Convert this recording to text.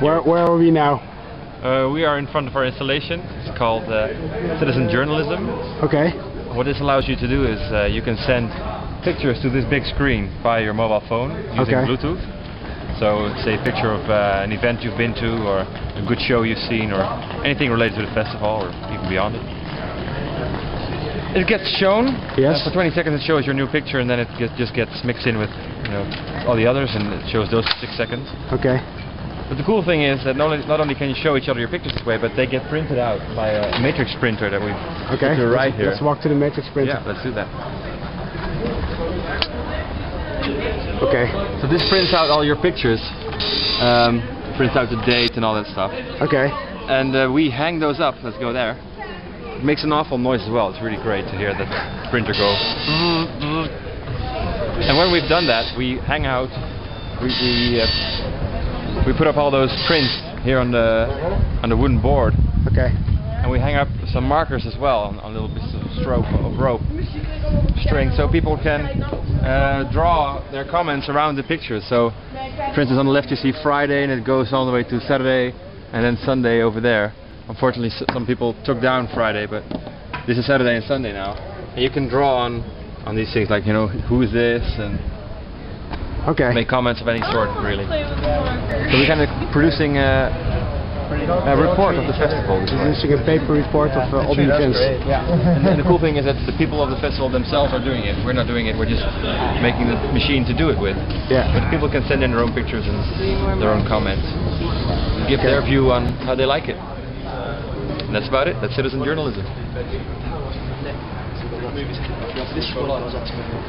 Where, where are we now? Uh, we are in front of our installation. It's called uh, Citizen Journalism. Okay. What this allows you to do is uh, you can send pictures to this big screen via your mobile phone using Okay. Bluetooth. So say a picture of uh, an event you've been to or a good show you've seen or anything related to the festival or even beyond it. It gets shown. Yes. Uh, for 20 seconds it shows your new picture and then it get, just gets mixed in with you know all the others and it shows those six seconds. Okay. But the cool thing is that not only, not only can you show each other your pictures this way, but they get printed out by a matrix printer that we've Okay. to right let's, here. let's walk to the matrix printer. Yeah, let's do that. Okay. So this prints out all your pictures, um, prints out the date and all that stuff, Okay. and uh, we hang those up. Let's go there. It makes an awful noise as well. It's really great to hear that printer go. And when we've done that, we hang out. We we, uh, we put up all those prints here on the on the wooden board. Okay. And we hang up some markers as well on, on little bits of stroke of rope string so people can uh, draw their comments around the picture. So, for instance, on the left you see Friday and it goes all the way to Saturday and then Sunday over there. Unfortunately, s- some people took down Friday, but this is Saturday and Sunday now. And you can draw on on these things like you know who is this and Okay. make comments of any sort really. So we're kind of producing a, a report of the festival. this way. Producing a paper report of uh, all the events. And, and the cool thing is that the people of the festival themselves are doing it. We're not doing it. We're just making the machine to do it with. Yeah. But people can send in their own pictures and their own comments, and give their view on how they like it. And that's about it. That's citizen journalism movies. This one I was actually more